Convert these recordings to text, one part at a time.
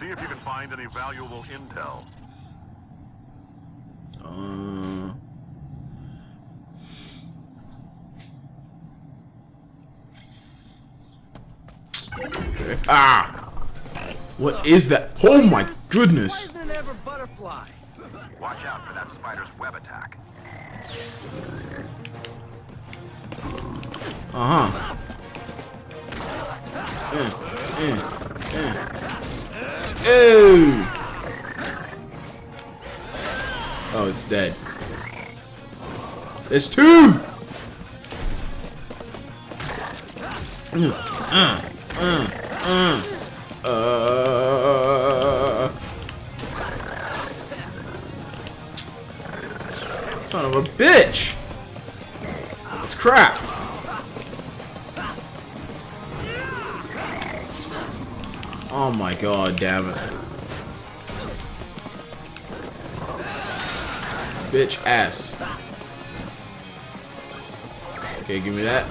See if you can find any valuable intel. Uh, okay. Ah! What is that? Oh my goodness! isn't it ever butterflies? Watch out for that spider's web attack. Uh There's two! Uh, uh, uh, uh. Son of a bitch! It's crap! Oh my god, damn it. Bitch ass. Okay, give me that.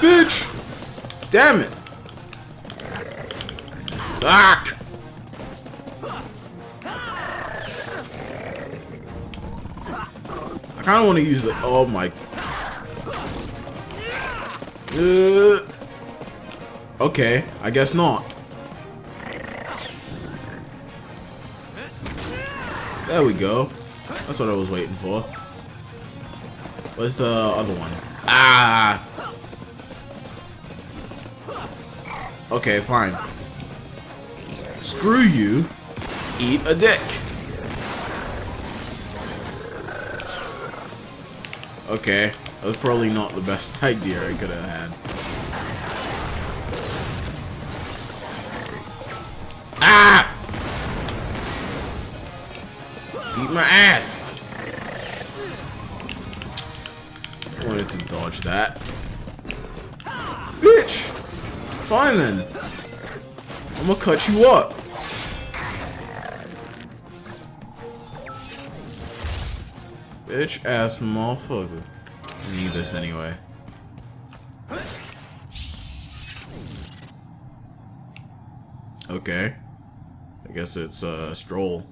Bitch! Damn it! Ah! I kind of want to use the. Oh my. Uh, okay, I guess not. There we go. That's what I was waiting for. Where's the other one? Ah! Okay, fine. Screw you. Eat a dick. Okay, that was probably not the best idea I could have had. Ah! Dodge that. Bitch! Fine then. I'm gonna cut you up. Bitch ass motherfucker. I need this anyway. Okay. I guess it's uh, stroll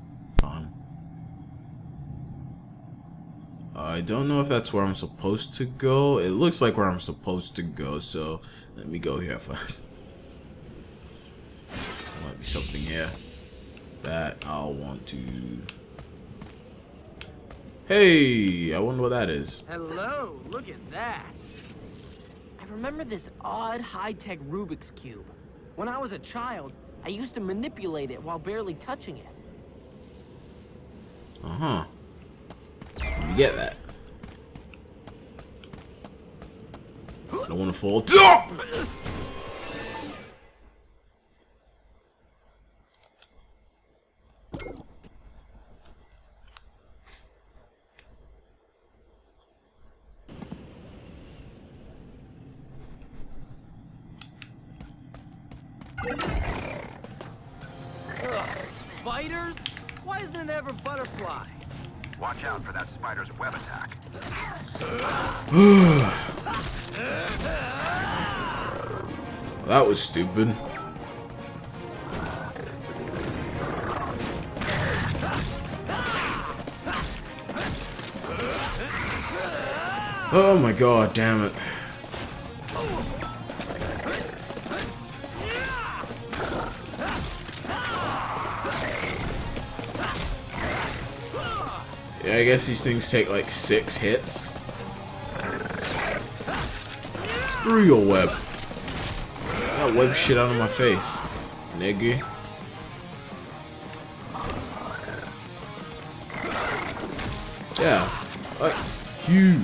I don't know if that's where I'm supposed to go. It looks like where I'm supposed to go, so let me go here first. There might be something here that I'll want to... Hey, I wonder what that is. Hello, look at that. I remember this odd high-tech Rubik's Cube. When I was a child, I used to manipulate it while barely touching it. Uh-huh. Let me get that. I don't want to fall. Ugh, spiders? Why isn't it ever butterflies? Watch out for that spider's web attack. That was stupid. Oh my god, damn it. Yeah, I guess these things take like six hits. Screw your web. That web shit out of my face, nigga. Yeah, like you.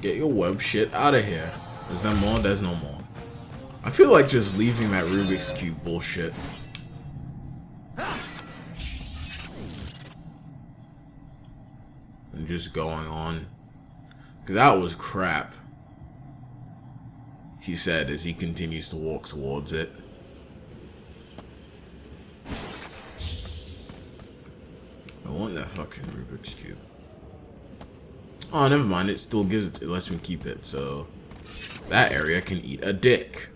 Get your web shit out of here. Is there more? There's no more. I feel like just leaving that Rubik's Cube bullshit. And just going on. that was crap. He said as he continues to walk towards it. I want that fucking Rubik's Cube. Oh, never mind. It still gives it. It lets me keep it. So that area can eat a dick.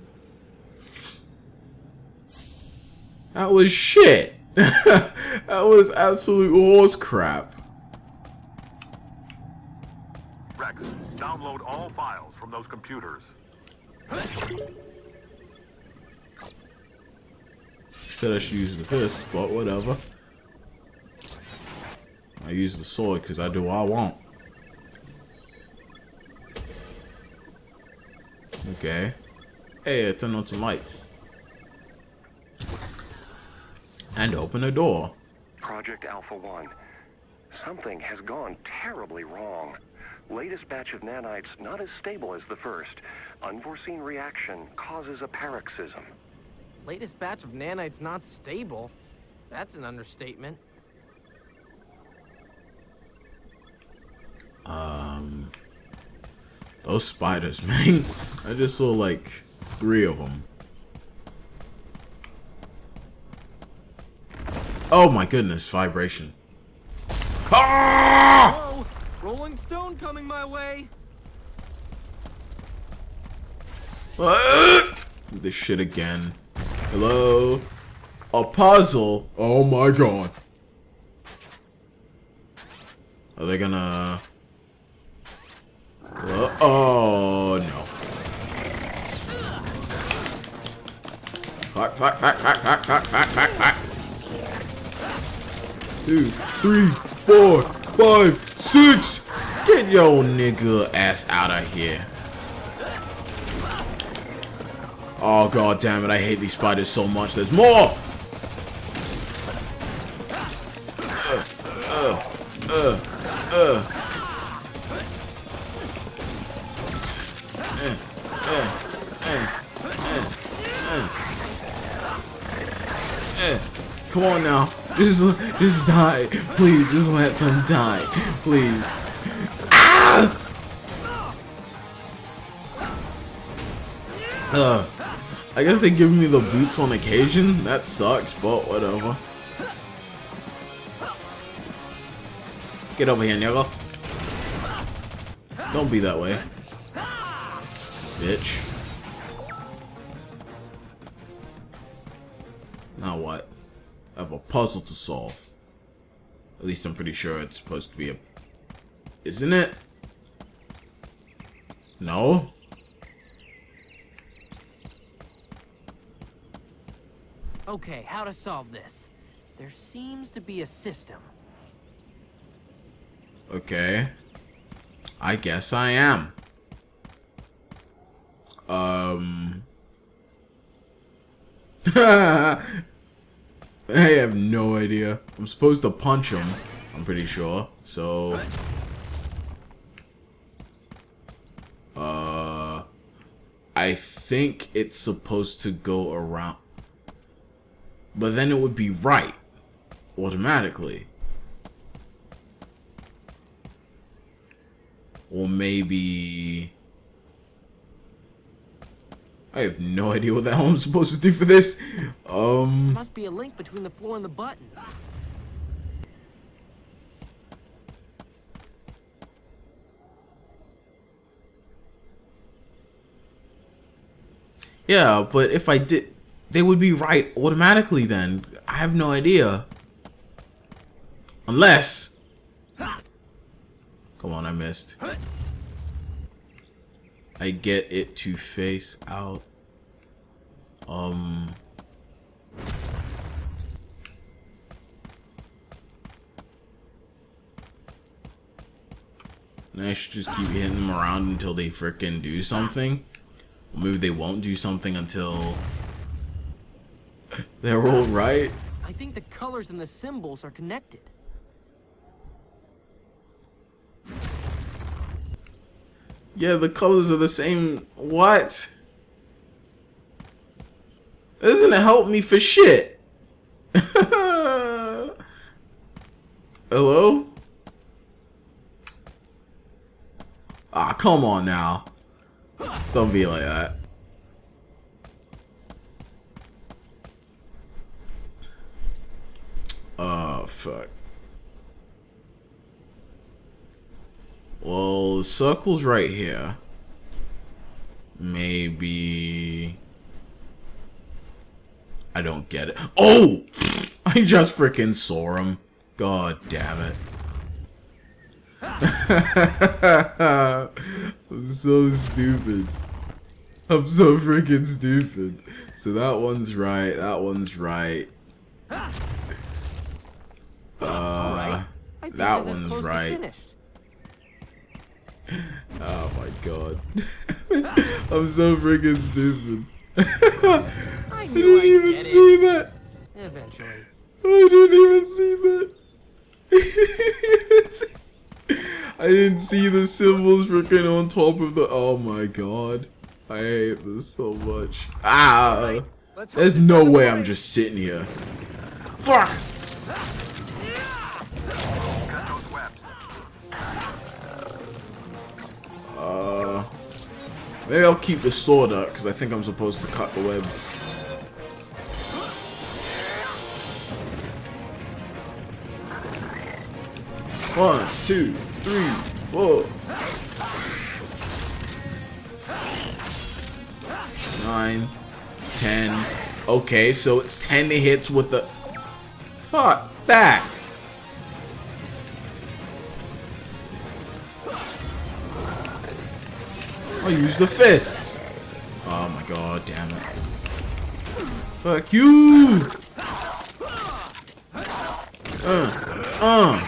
That was shit. that was absolute horse crap. Rex, download all files from those computers. Said I should use the fist, but whatever. I use the sword because I do what I want. Okay. Hey, I turned on some lights. And open a door. Project Alpha 1. Something has gone terribly wrong. Latest batch of nanites not as stable as the first. Unforeseen reaction causes a paroxysm. Latest batch of nanites not stable? That's an understatement. Um, those spiders, man. I just saw like three of them. Oh my goodness, vibration. Ah! Whoa! Rolling Stone coming my way! Ah! This shit again. Hello? A puzzle? Oh my god. Are they gonna... Hello? Oh no. Fuck, fuck, fuck, fuck, fuck, fuck, fuck, fuck, fuck. Two, three, four, five, six! Get your nigga ass out of here. Oh god damn it, I hate these spiders so much. There's more! Come on now. Just, just die. Please, just let them die. Please. Ah! Uh, I guess they give me the boots on occasion. That sucks, but whatever. Get over here, nigga. Don't be that way. Bitch. Now what? Have a puzzle to solve. At least I'm pretty sure it's supposed to be a... Isn't it? No? Okay, how to solve this? There seems to be a system. Okay. I guess I am. Um. I have no idea. I'm supposed to punch him. I'm pretty sure. So. Uh. I think it's supposed to go around. But then it would be right. Automatically. Or maybe... I have no idea what the hell I'm supposed to do for this. Um... Must be a link between the floor and the button. Yeah, but if I did... They would be right automatically then. I have no idea. Unless... Come on, I missed. I get it to face out. Um... And I should just keep hitting them around until they frickin' do something. Maybe they won't do something until they're all right. I think the colors and the symbols are connected. Yeah, the colors are the same. What? That doesn't help me for shit. Hello? Ah, come on now. Don't be like that. Oh, fuck. Well, the circle's right here. Maybe. I don't get it. Oh! I just freaking saw him. God damn it. I'm so stupid. I'm so freaking stupid. So that one's right. That one's right. Uh, Alright. I think that one's right. Oh my god. I'm so freaking stupid. I I didn't I'd even see it. that. Eventually. I didn't even see that. I didn't see the symbols freaking on top of the. Oh my god. I hate this so much. Ah! There's no way. I'm just sitting here. Fuck! Uh, maybe I'll keep the sword up because I think I'm supposed to cut the webs. One, two, three, four. Nine, ten. Okay, so it's ten hits with the. Fuck that. I'll use the fists. Oh my god, damn it. Fuck you! Uh, uh.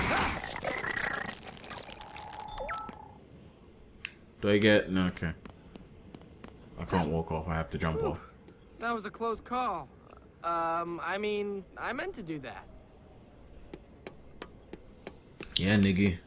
Do I get? No, okay. I can't walk off, I have to jump off. That was a close call. Um, I mean, I meant to do that. Yeah, nigga.